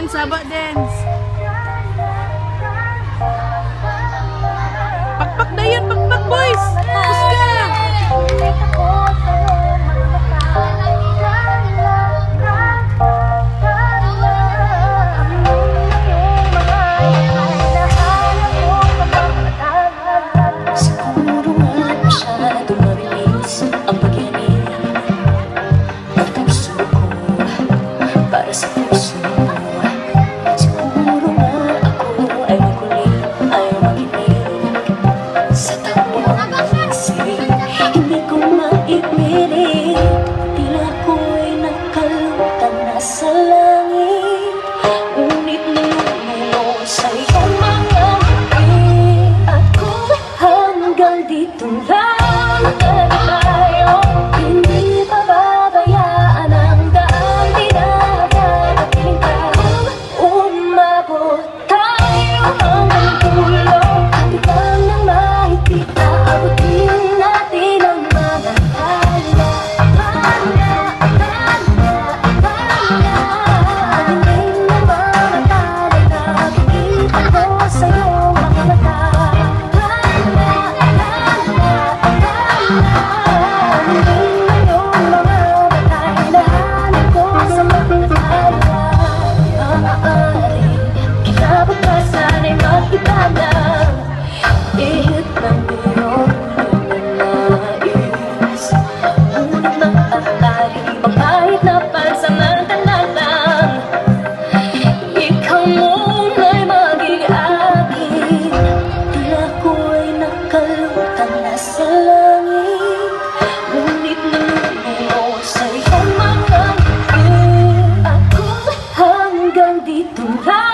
Dance, about dance? di tu. di tunggal